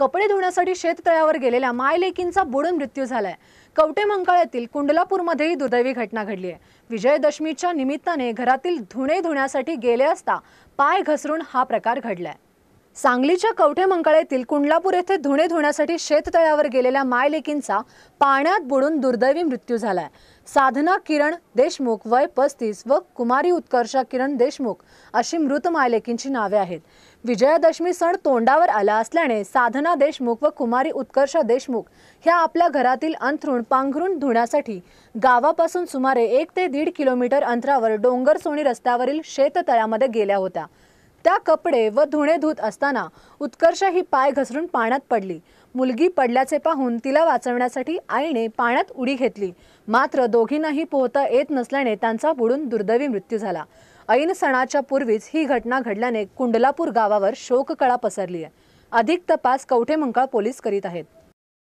कपडे धुण्यासाठी शेततळ्यावर गेलेल्या मायलेकींचा बुडून मृत्यू झालाय. कवटे मंकाळ्यातील कुंडलापूरमध्येही दुर्दैवी घटना घडली आहे. विजयदशमीच्या निमित्ताने घरातील धुणे धुण्यासाठी गेले असता पाय घसरून हा प्रकार घडलाय. सांगलीच्या कवठे मंकाळ्यातील कुंडलापूर येथे धुणे धुण्यासाठी शेततळ्यावर गेलेल्या मायलेकींचा पाण्यात बुडून दुर्दैवी मृत्यू झालाय. साधना किरण देशमुख वय पस्तीस व कुमारी उत्कर्षा किरण देशमुख अशी मृत मायलेकींची नावे आहेत. विजयादशमी सण तोंडावर आला असल्याने साधना देशमुख व कुमारी उत्कर्षा देशमुख ह्या आपल्या घरातील अंथरूण पांघरून धुण्यासाठी गावापासून सुमारे एक ते दीड किलोमीटर अंतरावर डोंगर सोनी रस्त्यावरील शेततळ्यामध्ये गेल्या होत्या. त्या कपडे व धुणे धुत असताना उत्कर्ष ही पाय घसरून पाण्यात पडली. मुलगी पडल्याचे पाहून तिला वाचवण्यासाठी आईने पाण्यात उडी घेतली. मात्र दोघींनाही पोहता येत नसल्याने त्यांचा बुडून दुर्दैवी मृत्यू झाला. ऐन सणाच्या पूर्वीच ही घटना घडल्याने कुंडलापूर गावावर शोककळा पसरली आहे. अधिक तपास कवठेमंकाळ पोलीस करीत आहेत.